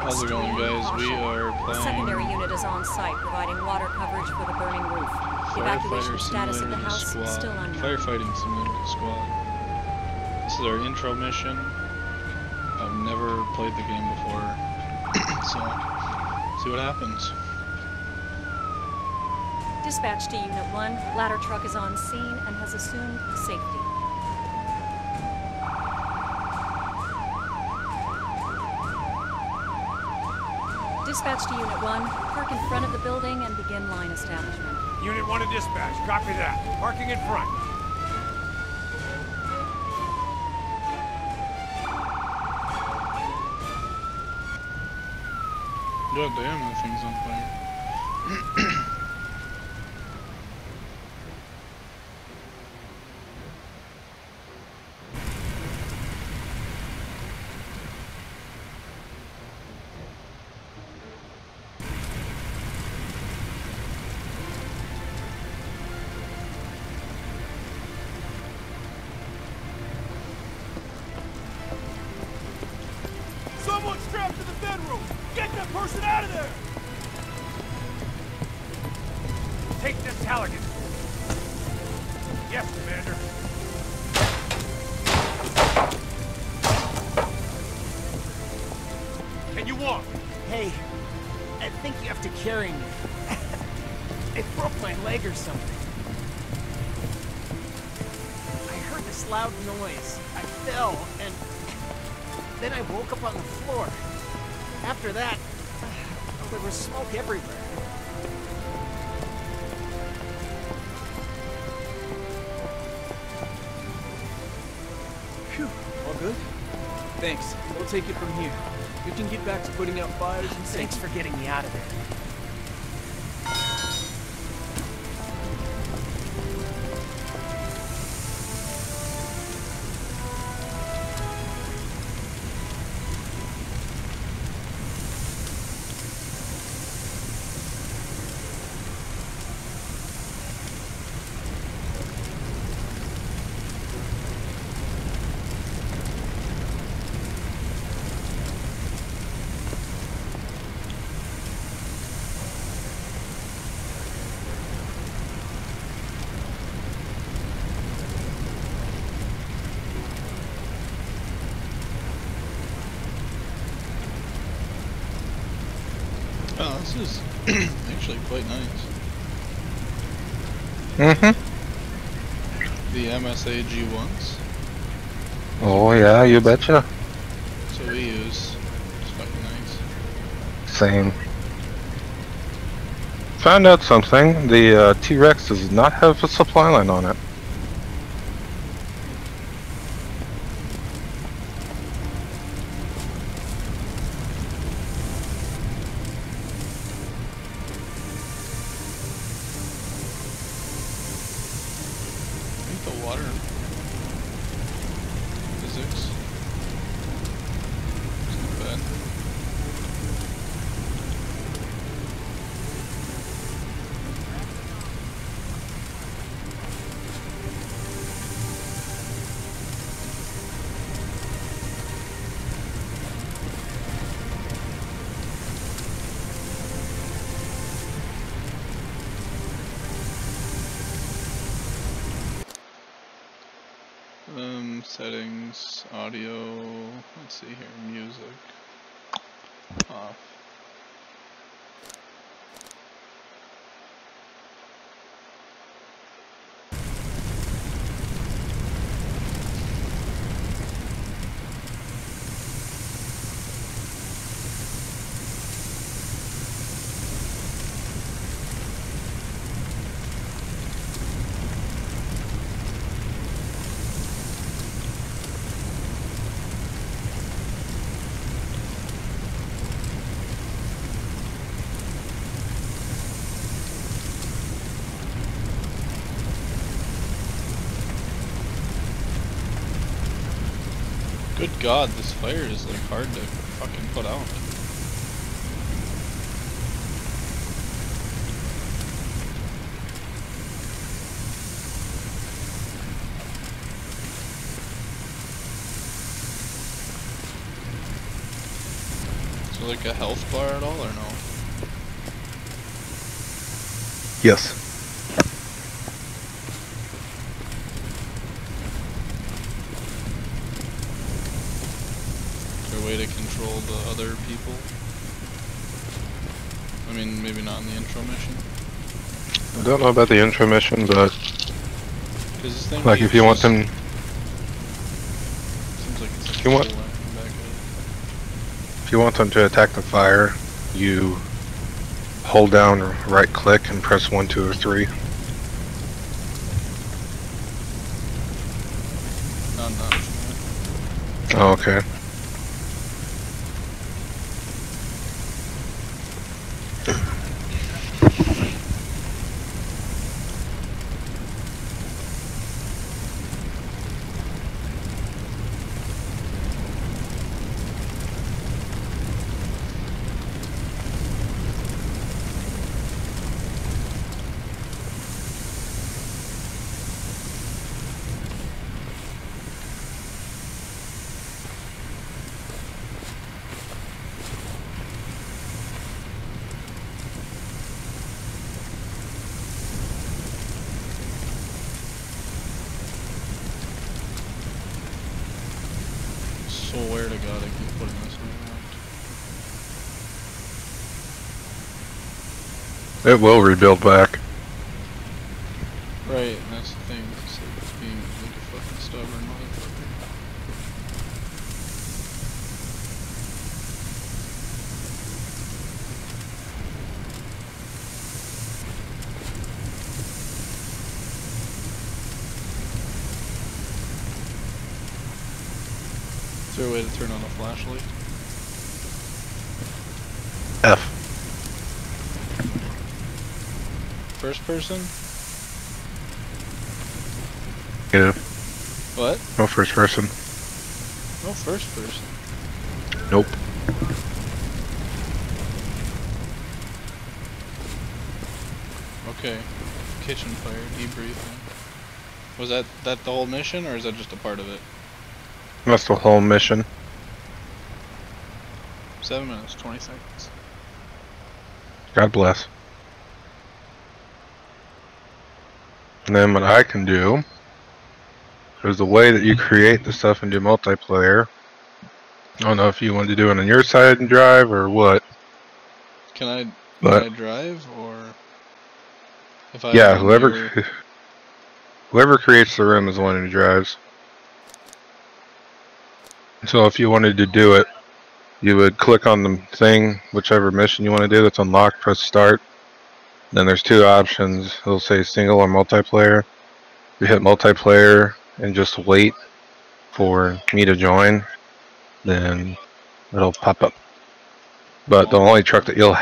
How's it going, guys? We are The playing secondary unit is on site, providing water coverage for the burning roof. The evacuation status of the house Squad. is still unknown. Firefighting Simulator Squad. This is our intro mission. I've never played the game before, so see what happens. Dispatch to Unit 1. Ladder truck is on scene and has assumed safety. Dispatch to Unit 1. Park in front of the building and begin line establishment. Unit 1 to dispatch. Copy that. Parking in front. God damn, that thing's on fire. Thanks. We'll take it from here. We can get back to putting out fires and Thanks for getting me out of there. You betcha. So we use. It's fucking nice. Same. Found out something. The uh, T-Rex does not have a supply line on it. Settings, audio, let's see here, music, off. God, this fire is like hard to fucking put out. Is there like a health bar at all or no? Yes. Is there a way to control the other people? I mean, maybe not in the intro mission. I don't know about the intro mission, but like if you want them, Seems like you want- back if you want them to attack the fire, you hold down right click and press one, two, or three. Not, not sure. Oh, okay. Swear to God, I keep putting this one It will rebuild back. around. Right, and that's the thing. It's like being like a fucking stubborn motherfucker. Is there a way to turn on a flashlight? F. First person? Yeah. What? No first person. No, first person. Nope. Okay. Kitchen fire, debriefing. Was that that the whole mission, or is that just a part of it? That's the whole mission. Seven minutes, twenty seconds. God bless. And then what I can do is the way that you create the stuff into multiplayer. I don't know if you want to do it on your side and drive or what, Can I but can I drive or if I yeah, whoever near- whoever creates the room is the one who drives. So if you wanted to do it, you would click on the thing, whichever mission you want to do that's unlocked, press start. Then there's two options. It'll say single or multiplayer. You hit multiplayer and just wait for me to join, then it'll pop up. But the only truck that you'll,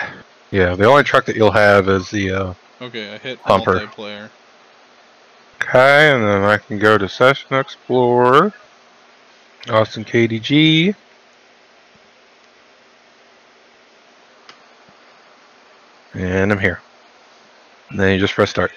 yeah, the only truck that you'll have is the uh, Okay, I hit Humper. multiplayer. Okay, and then I can go to Session Explorer. Austin KDG. And I'm here. And then you just press start.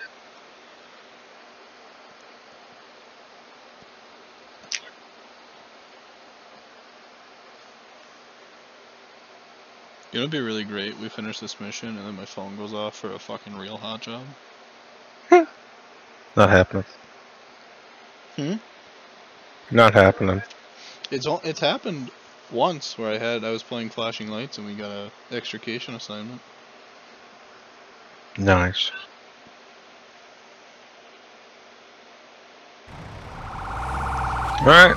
You know, it'd be really great. We finish this mission and then my phone goes off for a fucking real hot job. Not happening. Hmm? Not happening. It's all, it's happened once where I had I was playing flashing lights and we got a extrication assignment. Nice. Alright.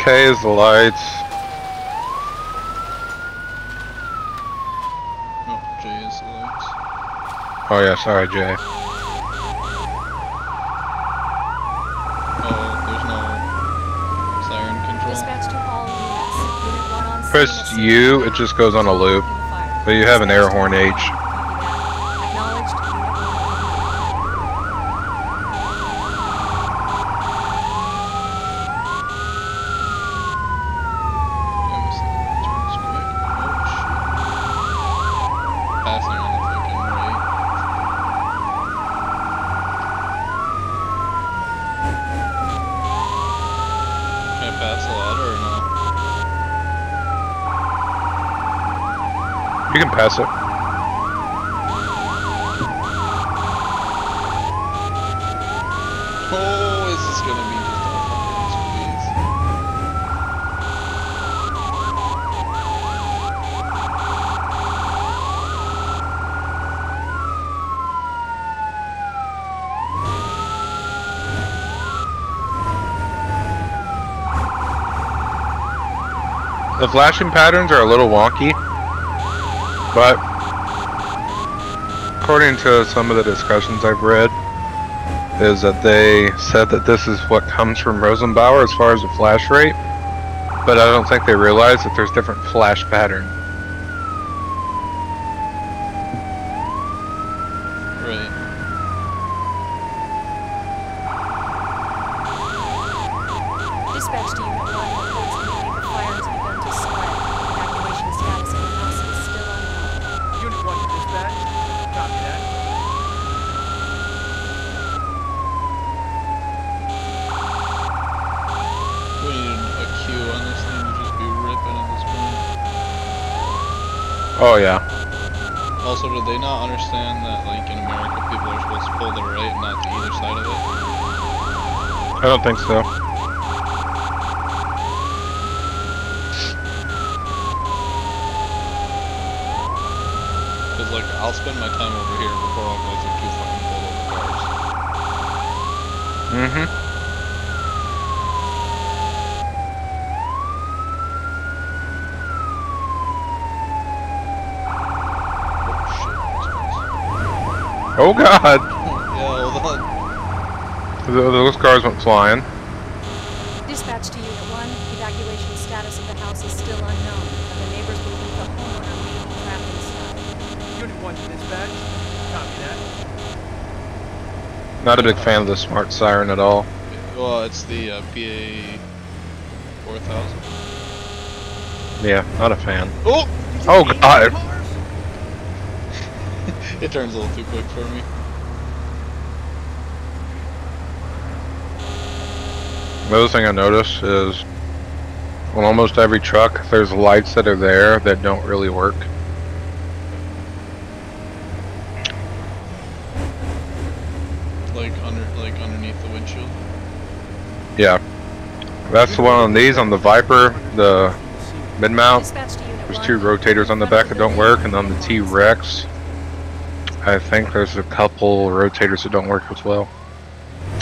K is the lights. Oh, J is the lights. Oh yeah, sorry Jay. Oh, there's no siren control. Dispatch to all units. Unit 1 on scene Press U, it just goes on a loop. But you have an air horn H. Copy that. Acknowledged. Unit 1. Yeah, I missed that. Turns quick. Oh shit. Passing on the fucking right. Can I pass the ladder or no? You can pass it. Oh, is this gonna be just a fucking squeeze? The flashing patterns are a little wonky, but according to some of the discussions I've read, is that they said that this is what comes from Rosenbauer as far as the flash rate, but I don't think they realize that there's different flash pattern. Right. Dispatch to Unit 1 reports immediately the fire has begun to spread. Evacuation status of the house is still unknown. Unit 1 to dispatch. Copy that. We need a Q on this thing to just be ripping at this point. Oh yeah. Also, did they not understand that, like, in America, people are supposed to pull to the right, not to either side of it? I don't think so. Because, like, I'll spend my time over here before I'll go through two fucking pulled over cars. Mm-hmm. Oh. God! yeah, hold on. Th- Those cars went flying. Dispatch to Unit 1, evacuation status of the house is still unknown, and the neighbors believe the homeowner may be trapped inside. Unit 1 to dispatch. Copy that. Not a big fan of the smart siren at all. Well, it's the uh, PA 4000. Yeah, not a fan. Oh! Oh god! It turns a little too quick for me. Another thing I noticed is on almost every truck, there's lights that are there that don't really work. Like under, like underneath the windshield. Yeah. That's the one on these, on the Viper, the mid-mount. Dispatch to Unit There's two rotators on the back that don't work, and on the T-Rex, I think there's a couple rotators that don't work as well.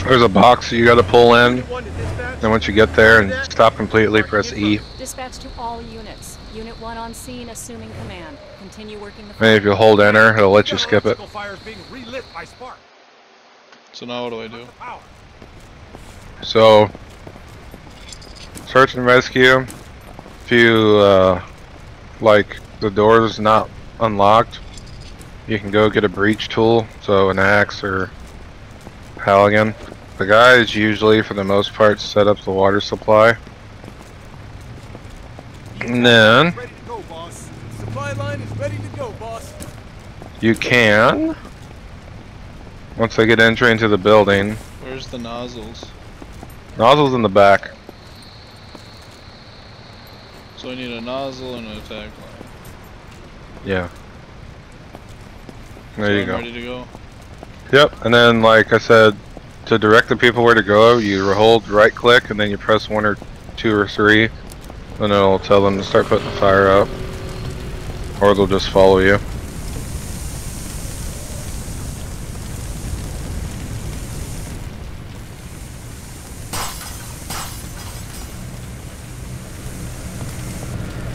There's a box that you gotta pull in, Unit 1 to dispatch. then once you get there and stop completely, press E. Dispatch to all units. Unit 1 on scene, assuming command. Continue working the And if you hold enter, it'll let you skip it. Electrical fire is being relit by spark. So now what do I do? Power. So, search and rescue. If you, uh, like, the door's not unlocked, you can go get a breach tool, so an axe or Halligan. The guys usually, for the most part, set up the water supply. And then, go. Supply line is ready to go, boss. you can, once they get entry into the building, Where's the nozzles? nozzles in the back. So I need a nozzle and an attack line. Yeah. There So you I'm go. Ready to go. Yep, and then like I said, to direct the people where to go, you hold right click and then you press one or two or three, and it'll tell them to start putting the fire out. Or they'll just follow you.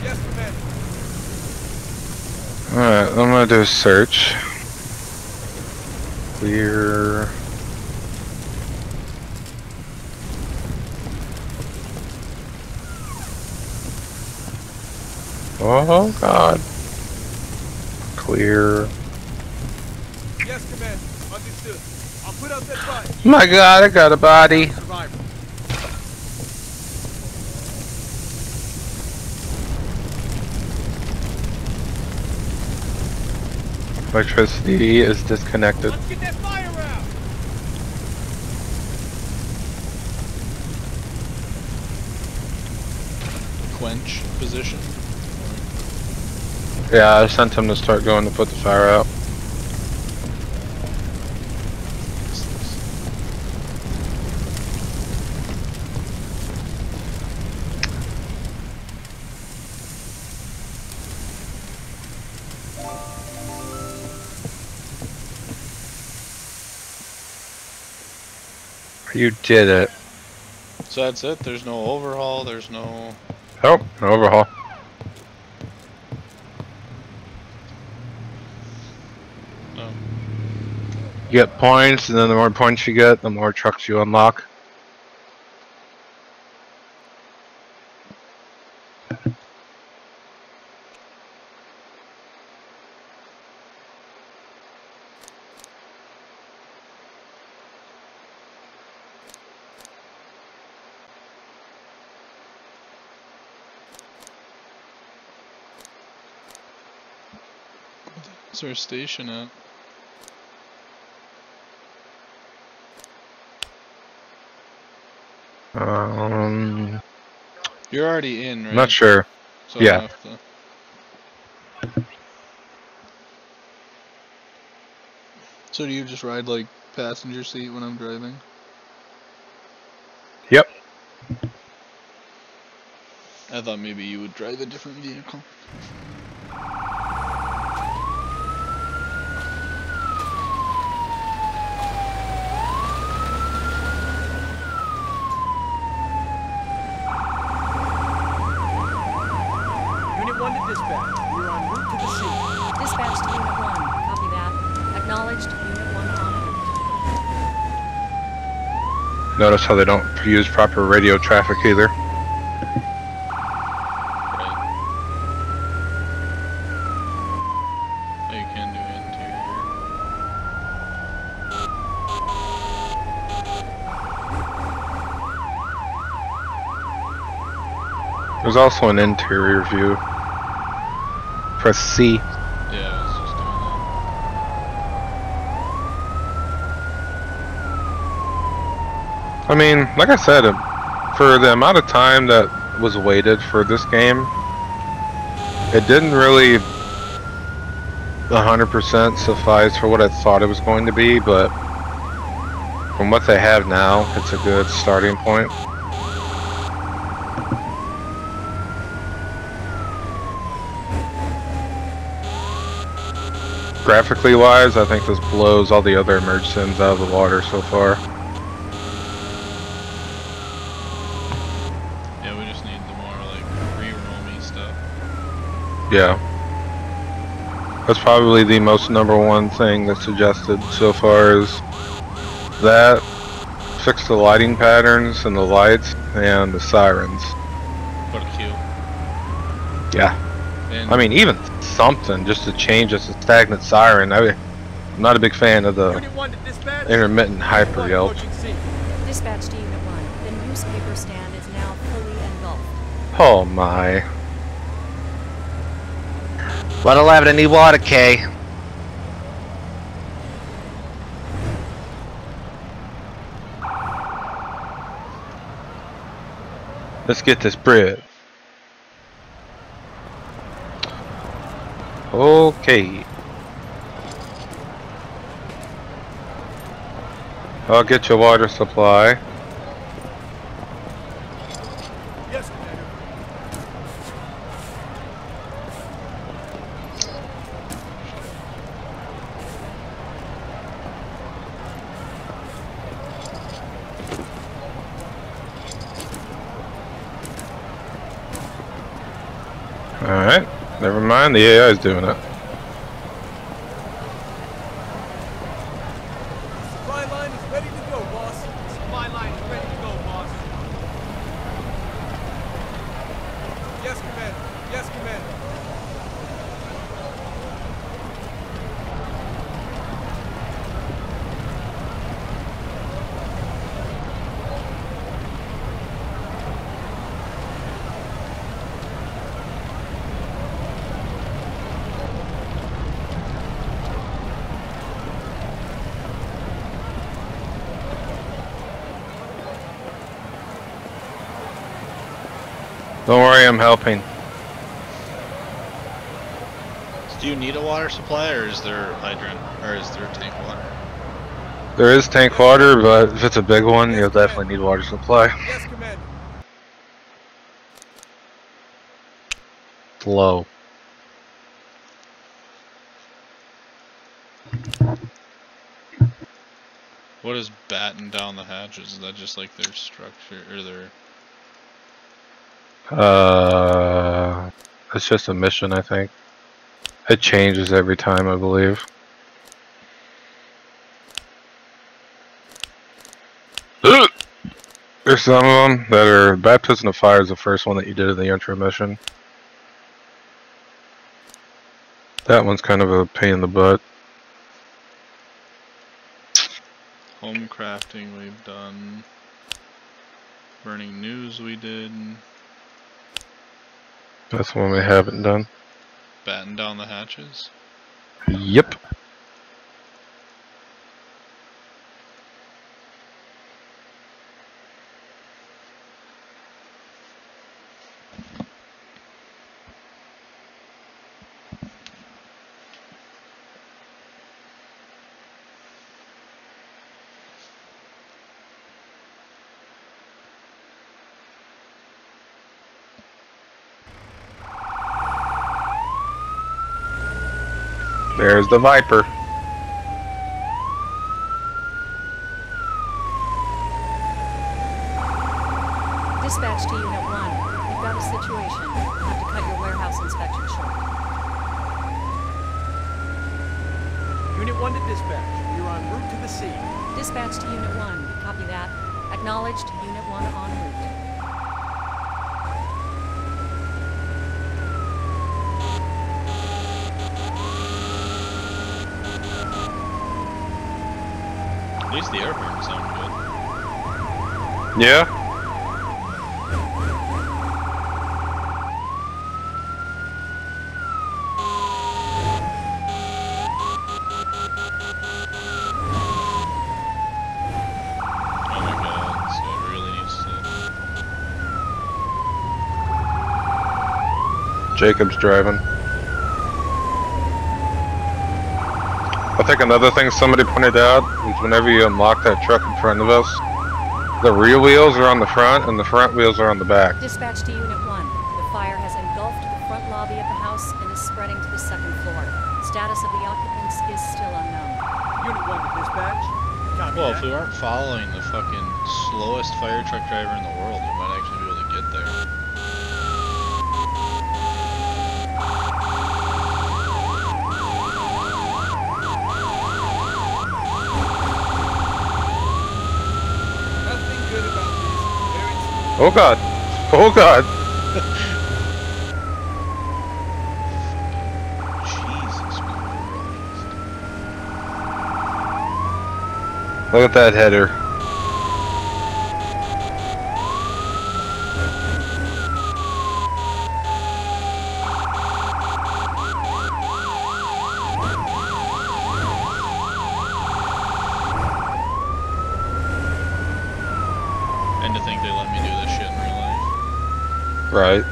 Yes, Commander. Alright, I'm gonna do a search. Clear. Oh god. Clear. Yes, Commander. Understood. I'll put out that fire. My god, I got a body. Electricity is disconnected. Let's get that fire out. Quench position. Yeah, I sent him to start going to put the fire out. You did it. So that's it. There's no overhaul. There's no. Oh, an overhaul. No. You get points, and then the more points you get, the more trucks you unlock. Our station at? Um, You're already in, right? not sure. So yeah. So do you just ride like passenger seat when I'm driving? Yep. I thought maybe you would drive a different vehicle. Unit 1 to dispatch. We're en route to the scene. Dispatch to Unit 1. Copy that. Acknowledged. Unit 1 en route. Notice how they don't use proper radio traffic either. You can do interior. There's also an interior view. Press C. Yeah, I was just doing I mean, like I said, for the amount of time that was waited for this game, it didn't really 100% suffice for what I thought it was going to be, but from what they have now, it's a good starting point. Graphically wise, I think this blows all the other merge sims out of the water so far. that. Yeah, we just need the more like re-roamy stuff. Yeah. That's probably the most number one thing that's suggested so far is that fix the lighting patterns and the lights and the sirens. What a cue. Yeah. And I mean, even something just to change just a stagnant siren. I, I'm not a big fan of the Unit 1 to dispatch. intermittent hyper One yelp. approaching scene. Dispatch to Unit 1. The newspaper stand is now fully engulfed. Oh my. What'll have any water, Kay? Let's get this bread. Okay. I'll get your water supply. Yes, Commander. Alright. Mind, the AI is doing it. Supply line is ready to go, boss. Supply line is ready to go, boss. Yes, Commander. Yes, Commander. Don't worry, I'm helping. Do you need a water supply, or is there hydrant, or is there tank water? There is tank water, but if it's a big one, you'll definitely need water supply. Yes, Commander. It's low. What is batten down the hatches? Is that just like their structure, or their... Uh, it's just a mission, I think. It changes every time, I believe. There's some of them that are baptism of fire is the first one that you did in the intro mission. That one's kind of a pain in the butt. Home crafting we've done. Burning news we did. That's one we haven't done. Batten down the hatches. Yep. There's the Viper. Dispatch to Unit 1. You've got a situation. You have to cut your warehouse inspection short. Unit 1 to dispatch. You're en route to the scene. Dispatch to Unit 1. Copy that. Acknowledged. Unit 1 en route. At least the air horns sound good. Yeah. Oh Jacob's my god, so it really needs to... Jacob's driving. I think another thing somebody pointed out is whenever you unlock that truck in front of us, the rear wheels are on the front and the front wheels are on the back. Dispatch to Unit 1. The fire has engulfed the front lobby of the house and is spreading to the second floor. Status of the occupants is still unknown. Unit 1 to dispatch. Copy Well, that. if we aren't following the fucking slowest fire truck driver in the world, we might actually be able to get there. Nothing good about this. Very Oh god. Oh god. Jesus Christ. Look at that header. And to think they let me do this shit in real life. Right.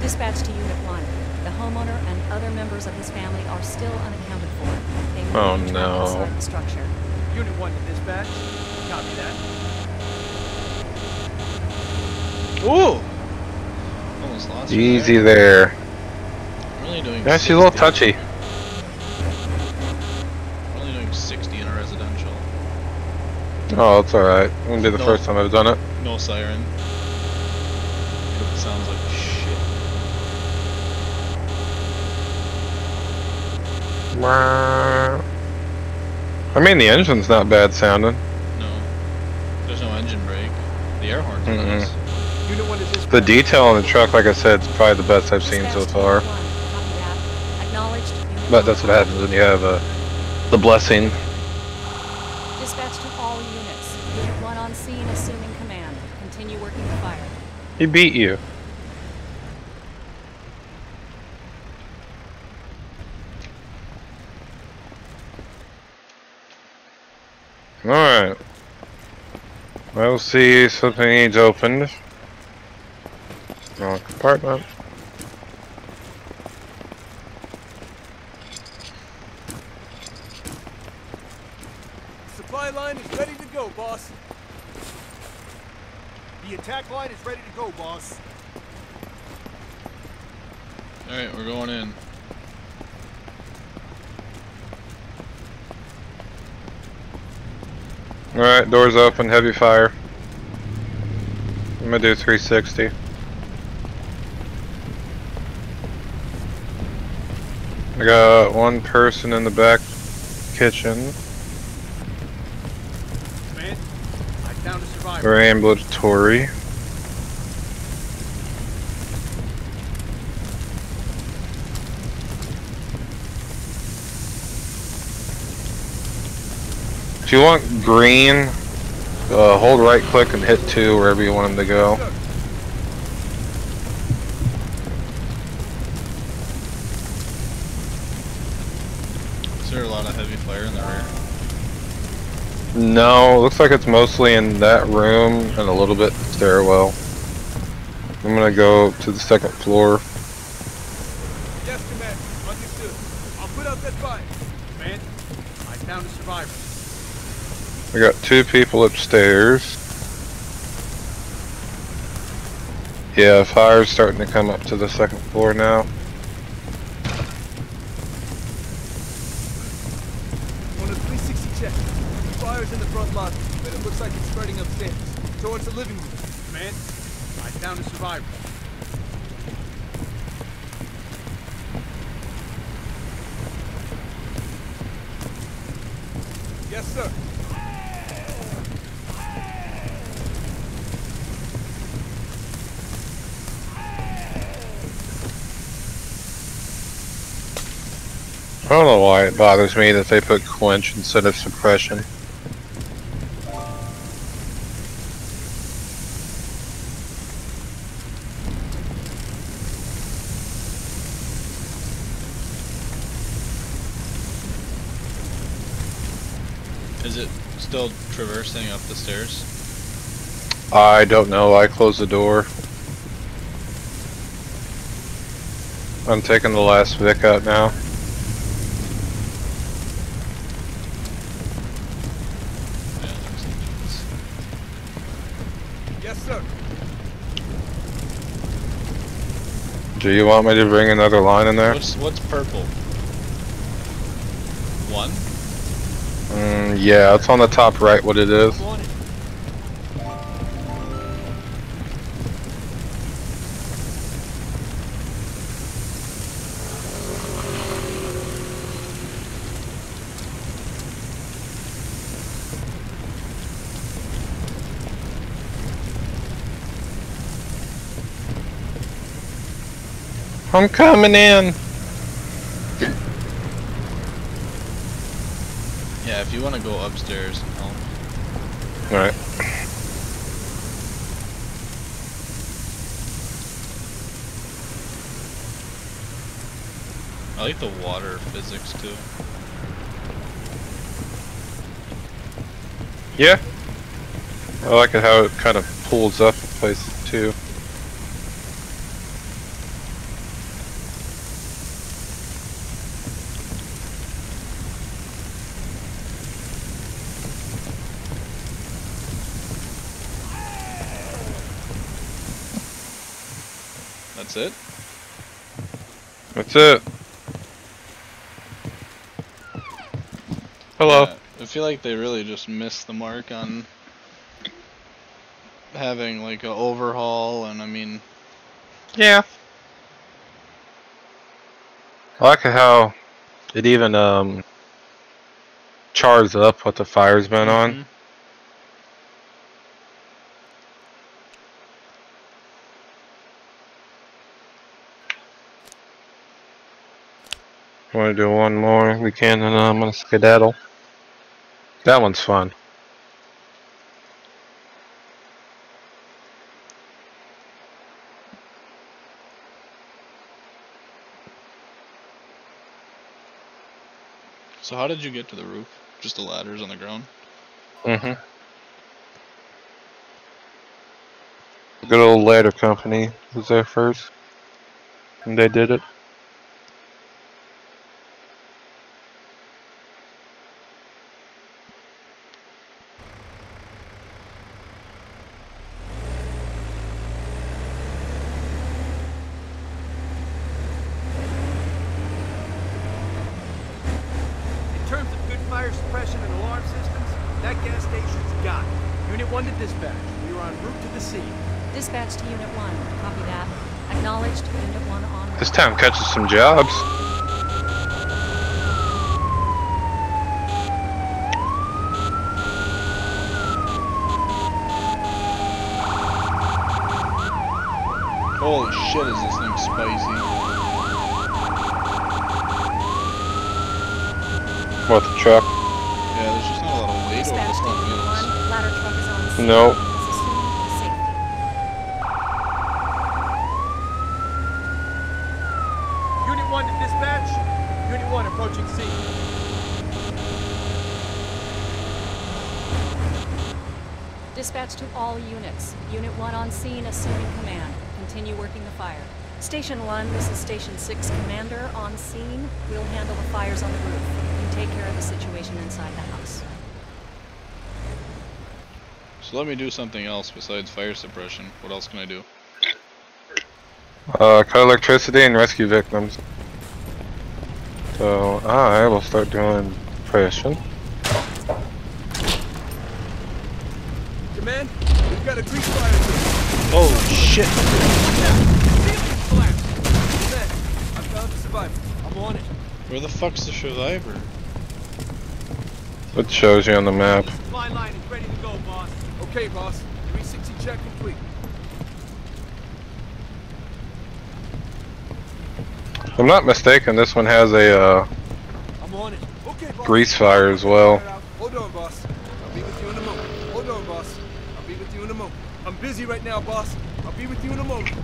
Dispatch to Unit 1. The homeowner and other members of his family are still unaccounted for. They may Oh, no. structure. Unit 1 to dispatch. Copy that. Ooh! Almost lost Easy there. there. I'm only doing Yeah, she's a little touchy. I'm only doing 60 in a residential. Oh, it's alright. Wouldn't be the No. first time I've done it. No siren. 'Cause it sounds like shit. I mean, the engine's not bad sounding. No. There's no engine brake. The air horns are Mm-mm. nice. Unit 1 to dispatch. The detail on the truck, like I said, is probably the best I've seen so far. Unit 1. Copy that. Acknowledged. But that's what happens when you have uh, the blessing. Dispatch to all units. Unit 1 on scene, assuming command. Continue working the fire. He beat you. Alright. We'll see something needs opened. Wrong compartment. Supply line is ready to go, boss. The attack line is ready to go, boss. Alright, we're going in. Alright, doors open, heavy fire. I'm gonna do 360. I got one person in the back kitchen. Man, I found a survivor. Or ambulatory. If you want green, uh, hold right click and hit 2 wherever you want them to go. Is there a lot of heavy fire in the rear? No, looks like it's mostly in that room and a little bit stairwell. I'm gonna go to the second floor. yes, command. Understood. I'll put out that fire. Man, I found a survivor. I got two people upstairs. Yeah, fire's starting to come up to the second floor now. On a 360 check. Fire's in the front lobby, but it looks like it's spreading upstairs. Towards the living room. Man, I found a survivor. Yes, sir. I don't know why it bothers me that they put quench instead of suppression. Is it still traversing up the stairs? I don't know, I closed the door. I'm taking the last Vic out now. Yeah, there's engines. Yes, sir. Do you want me to bring another line in there? What's what's purple? One? Mm, yeah, it's on the top right what it is. I'm coming in. Yeah, if you want to go upstairs and help. Alright. I like the water physics too. Yeah. I like it how it kind of pulls up in places too. That's it? That's it. Hello. Yeah, I feel like they really just missed the mark on having like an overhaul and I mean Yeah. I like how it even um chars up what the fire's been on. Want to do one more? We can, and then I'm gonna skedaddle. That one's fun. So how did you get to the roof? Just the ladders on the ground? Mm-hmm. Good old ladder company was there first, and they did it. In terms of good fire suppression and alarm systems, that gas station's got it. Unit 1 to dispatch. We are en route to the scene. Dispatch to Unit 1. Copy that. Acknowledged. Unit 1 on. This town catches some jobs. Holy shit, is this thing spicy? What the truck? Yeah, there's just not a lot of weight over Dispatch the to front Unit 1. wheels. Ladder truck is on scene. No. Assume safety. Unit 1 to dispatch. Unit 1 approaching scene. Dispatch to all units. Unit 1 on scene, assuming command. Continue working the fire. Station 1, this is Station 6 Commander on scene. We'll handle the fires on the roof. You take care of the situation inside the house. So let me do something else besides fire suppression. What else can I do? Uh, cut electricity and rescue victims. So I will start doing depression. Command, we've got a grease fire here. Oh shit! Ceiling collapsed. Command, I found the survivor. I'm on it. Where the fuck's the survivor? It shows you on the map. Supply line is ready to go, boss. Okay, boss. 360 check complete. If I'm not mistaken, this one has a uh, I'm on it. Okay, boss. grease fire as well. Hold on, boss. I'll be with you in a moment. Hold on, boss. I'll be with you in a moment. I'm busy right now, boss. I'll be with you in a moment.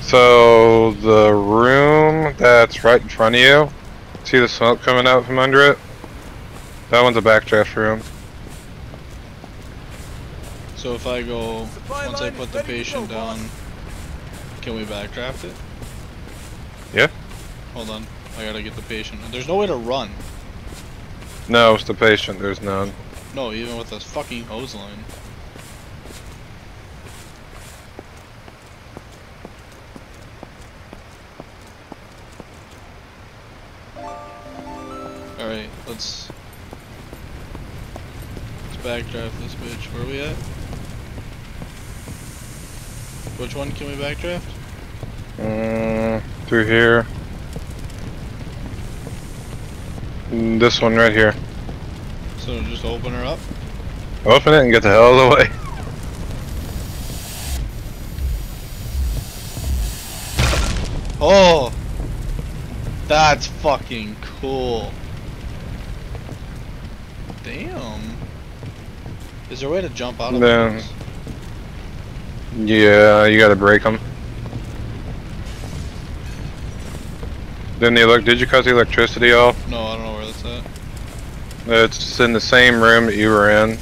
So the room that's right in front of you, see the smoke coming out from under it? That one's a backdraft room. So if I go, Supply once I put the patient go, down, can we backdraft it? Yeah? Hold on, I gotta get the patient. There's no way to run. No, it's the patient. There's none. No, even with this fucking hose line. Alright, let's... Let's backdraft this bitch. Where are we at? Which one can we backdraft? Mm, through here. This one right here. So just open her up? Open it and get the hell out of the way. Oh! That's fucking cool. Damn. Is there a way to jump out of No. those? Yeah, you gotta break them. Then the elec- did you cut the electricity off? No, I don't know where that's at. It's in the same room that you were in.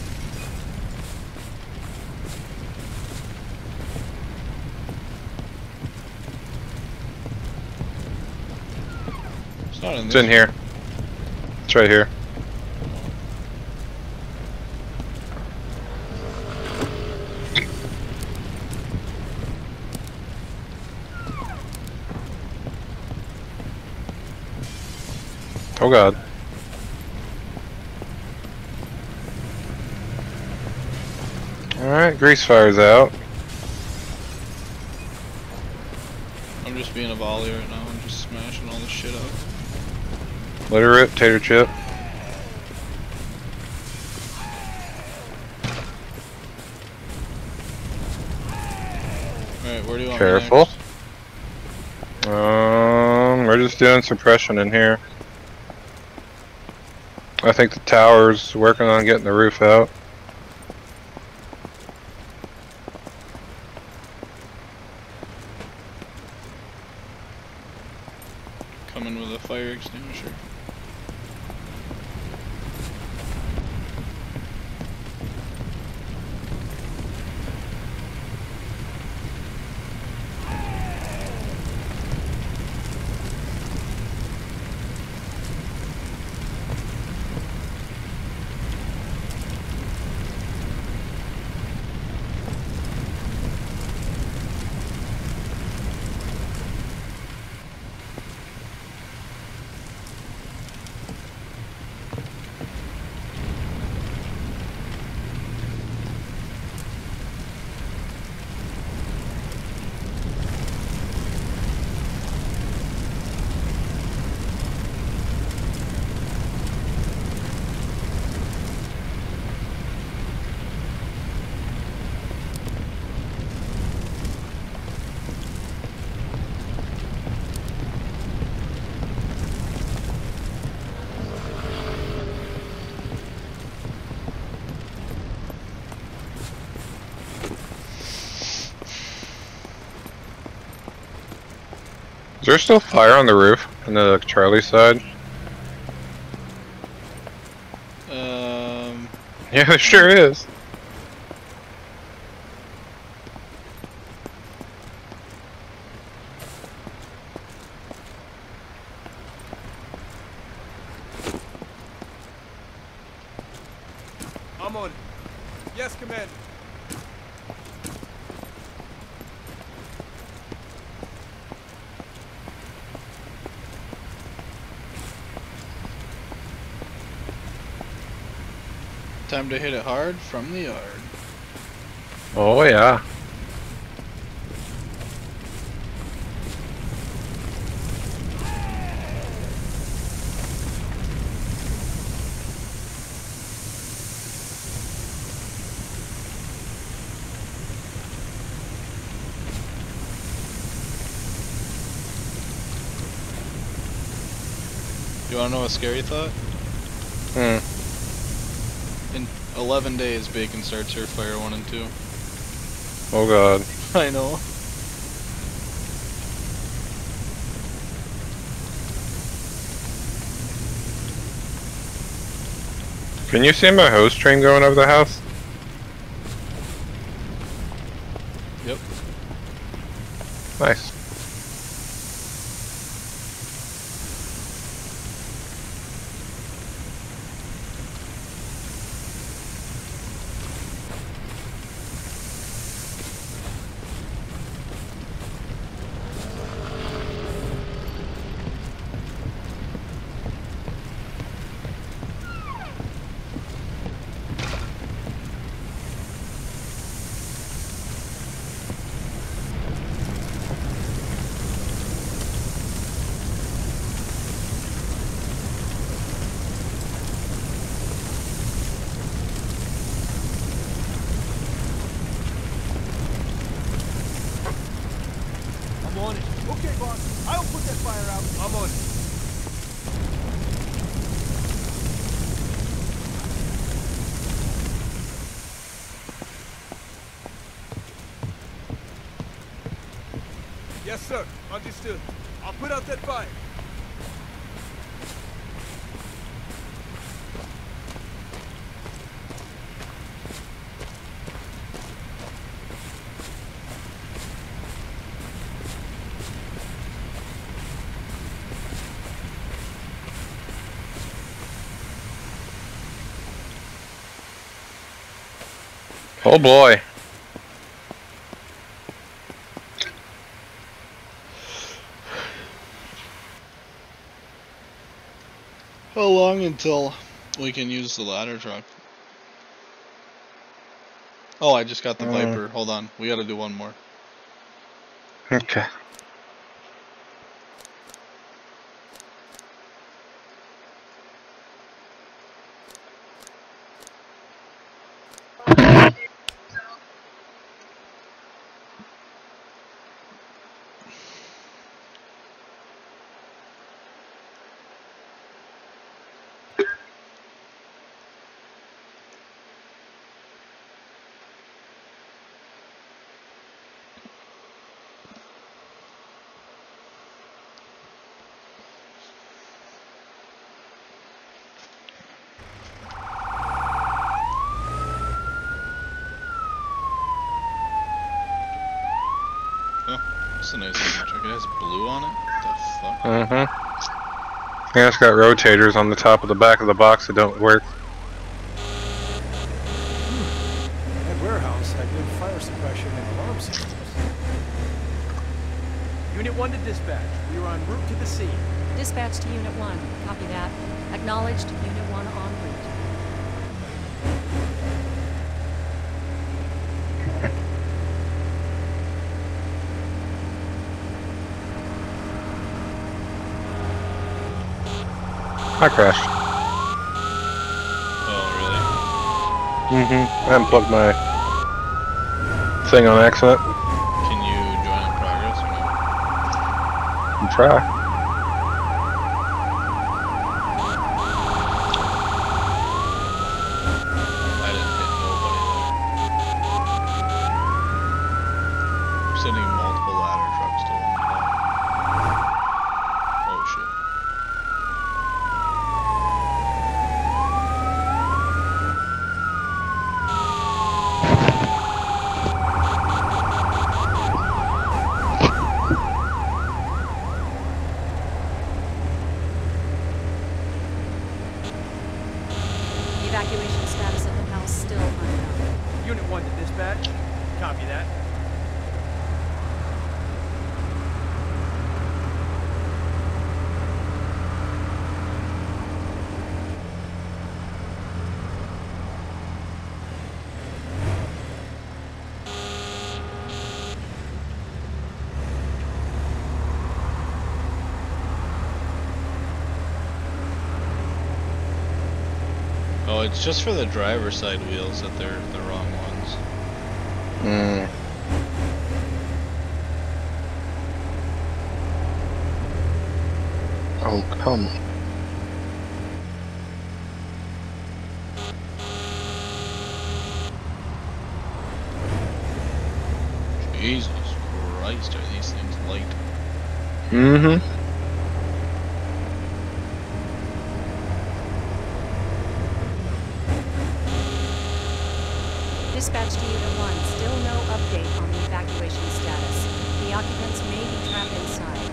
It's not in It's in here. It's right here. Oh god. Alright, grease fire's out. I'm just being a volley right now. I'm just smashing all this shit up. Let her rip, tater chip. Alright, where do you want Careful. Um, we're just doing suppression in here. I think the tower's working on getting the roof out. Coming with a fire extinguisher. Is there still fire on the roof on the Charlie side? Um, Yeah, there sure is. Time to hit it hard from the yard. Oh yeah. You wanna know a scary thought? Hmm. In 11 days, Bacon starts her fire 1 and 2. Oh god. I know. Can you see my hose train going over the house? Yep. Nice. I'm on it. Okay, boss. I'll put that fire out. I'm on it. Yes, sir. Understood. Oh boy. How long until we can use the ladder truck? Oh, I just got the Uh. Viper. Hold on. We gotta do one more. Okay. That's a nice looking. It has blue on it. What the fuck? Mm-hmm. Yeah, it's got rotators on the top of the back of the box that don't work. That warehouse had good fire suppression and alarm systems. Unit 1 to dispatch. We are en route to the scene. Dispatch to Unit 1. Copy that. Acknowledged. Unit 1 en route. I crashed. Oh, really? Mm-hmm. I unplugged my thing on accident. Can you join in progress or no? And try. I didn't hit nobody there. I'm sending multiple ladder trucks to one guy. Oh shit. Evacuation status of the house still unknown. Unit 1 to dispatch. Copy that. Oh, it's just for the driver's side wheels that they're the wrong ones. Mm. Oh, come. Jesus Christ, are these things light? Mm-hmm. Dispatch to Unit 1. Still no update on the evacuation status. The occupants may be trapped inside.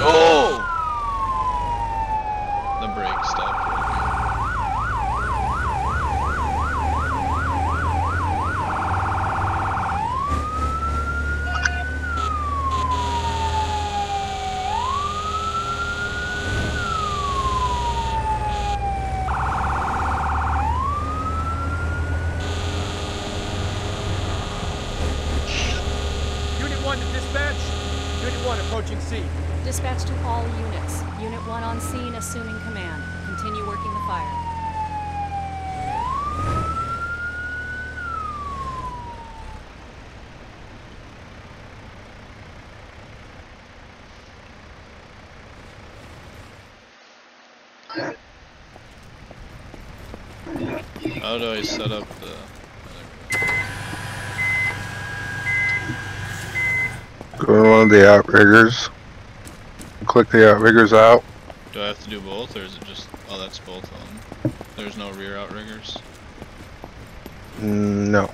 Oh! The brake stopped working. Unit 1 to dispatch. Unit 1 approaching scene. Dispatch to all units. Unit 1 on scene assuming command. Continue working the fire. How do I set up the? Go to one of the outriggers. Click the outriggers out. Do I have to do both, or is it just? Oh, that's both of them. There's no rear outriggers. Mm, No.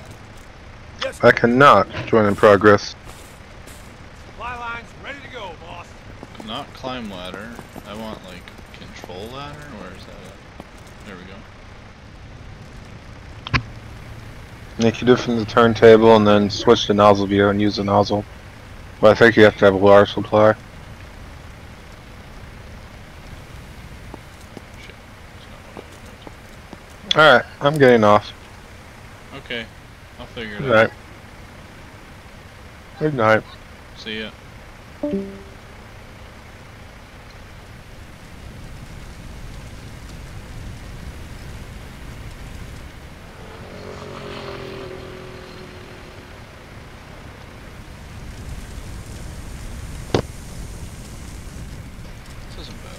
Yes, I cannot join in progress. supply lines ready to go, boss. Not climb ladder. I want like control ladder. Where is that? At? There we go. Make you do from the turntable and then switch to nozzle view and use the nozzle. But I think you have to have a water supply. Shit. That's not what Alright, I'm getting off. Okay, I'll figure it Good out. night. Good night. See ya. This isn't bad.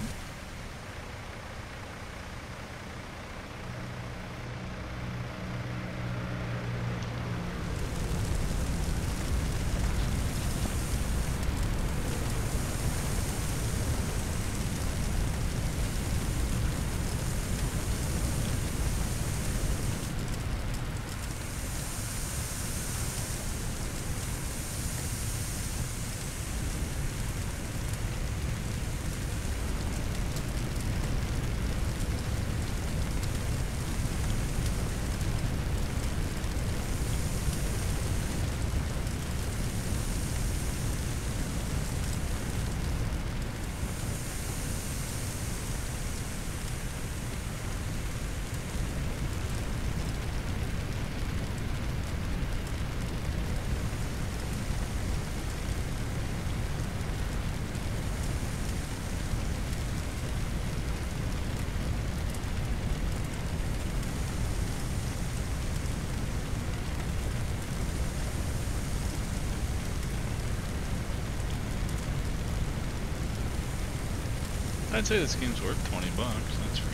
I'd say this game's worth 20 bucks, that's for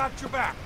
got your back,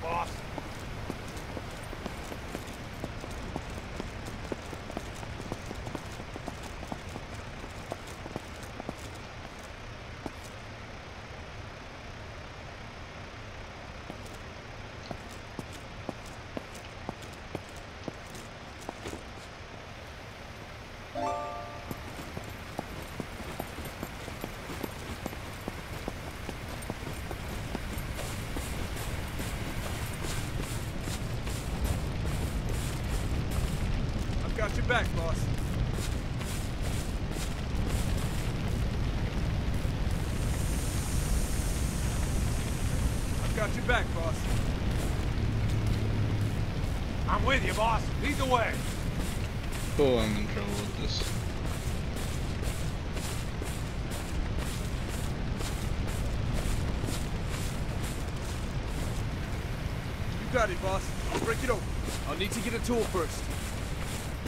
got it, boss. Break it open. I'll need to get a tool first.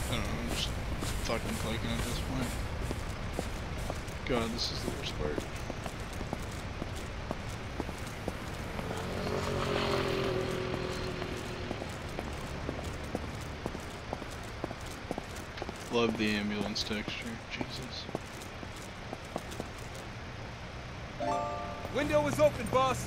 I don't know, I'm just fucking clicking at this point. God, this is the worst part. Love the ambulance texture, Jesus. Window is open, boss.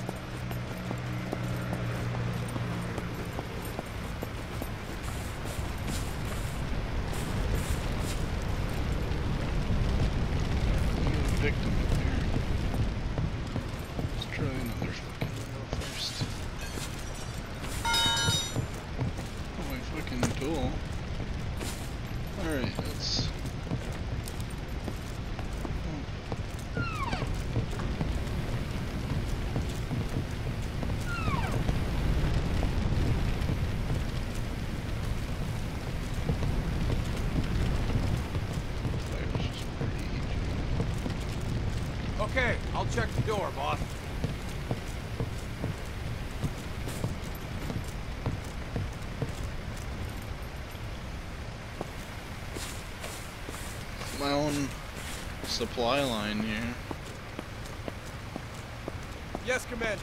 supply line here. Yes, command.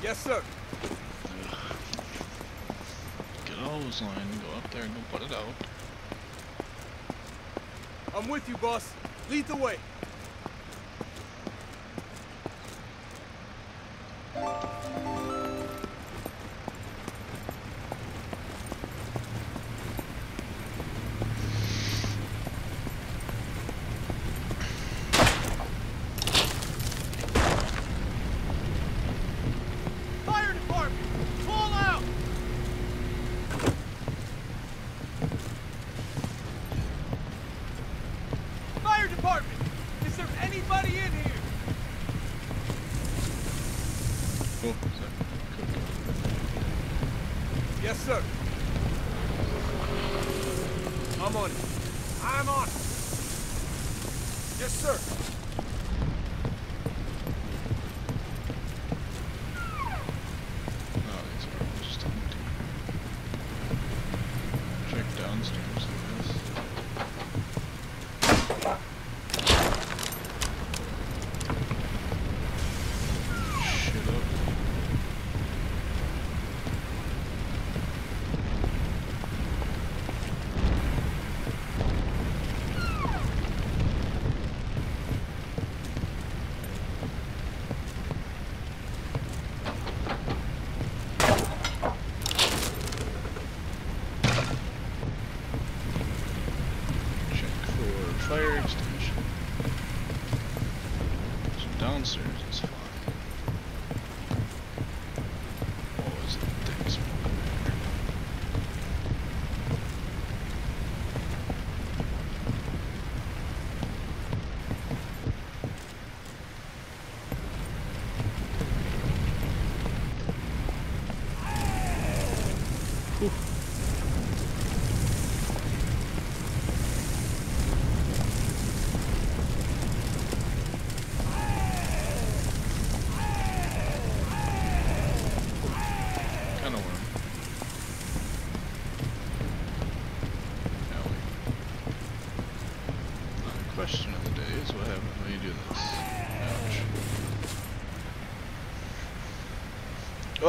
Yes, sir. Get a hose line, go up there and go put it out. I'm with you, boss. Lead the way.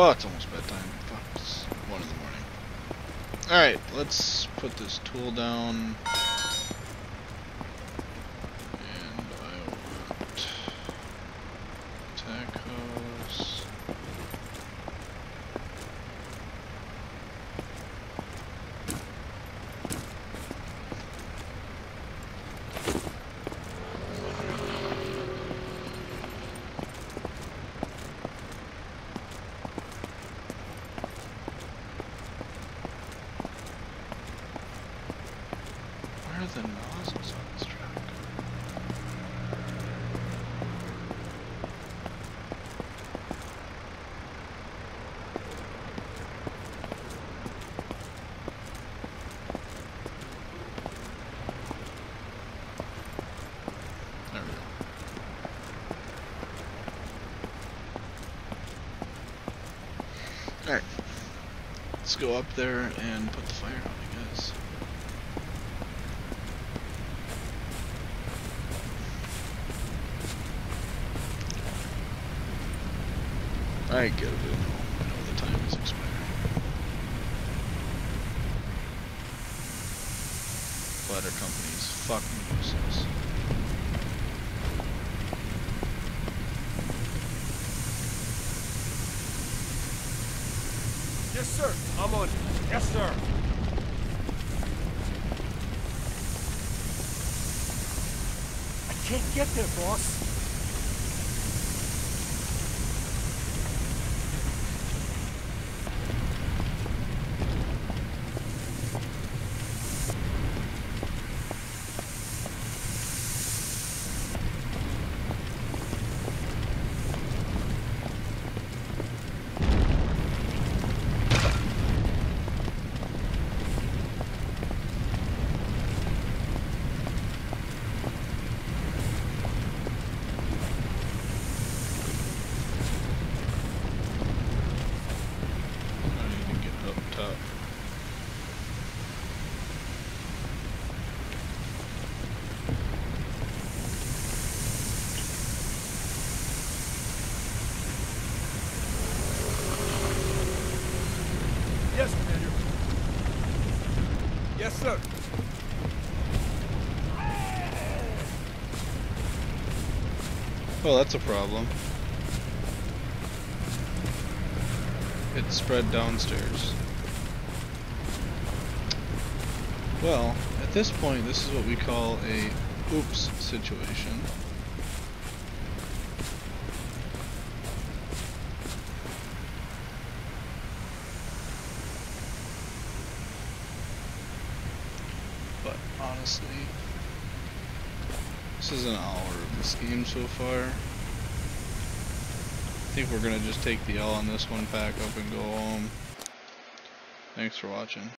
Oh, it's almost bedtime. Fuck, it's one in the morning. Alright, let's put this tool down. up there. Yes, sir. I'm on. Yes, sir. I can't get there, boss. I need to get up top. Yes, Commander. Yes, sir. Well, that's a problem. It's spread downstairs. Well, at this point, this is what we call a oops situation. But honestly, this is an this game so far. I think we're gonna just take the L on this one, pack up and go home. Thanks for watching.